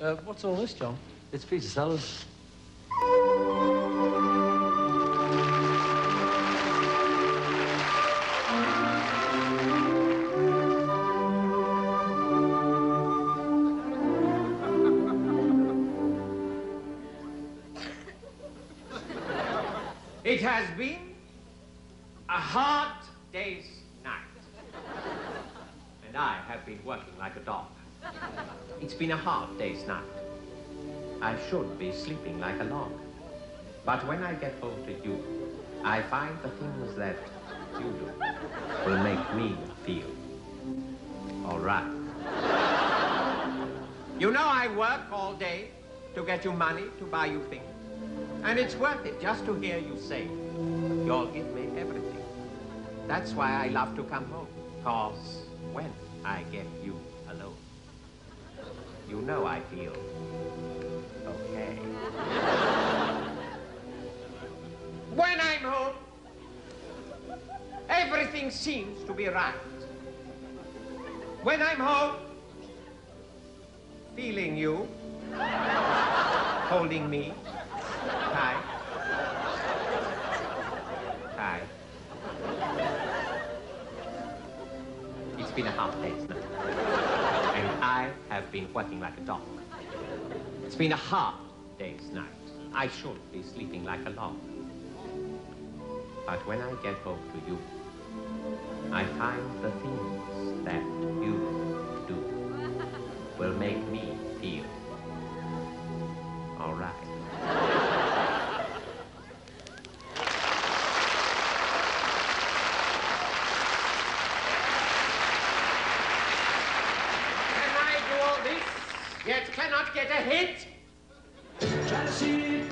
Uh, what's all this, John? It's Peter Sellers. It has been a hard day's night. And I have been working like a dog. It's been a hard day's night. I should be sleeping like a log. But when I get home to you, I find the things that you do will make me feel all right. You know I work all day to get you money to buy you things. And it's worth it just to hear you say, you'll give me everything. That's why I love to come home. Cause when I get you alone, you know I feel okay. when I'm home, everything seems to be right. When I'm home, feeling you, holding me, tight, tight. It's been a day's night. And I have been working like a dog. It's been a hard day's night. I should be sleeping like a log. But when I get home to you, cannot get a hit. Jealousy